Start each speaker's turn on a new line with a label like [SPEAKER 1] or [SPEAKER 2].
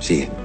[SPEAKER 1] Sigue.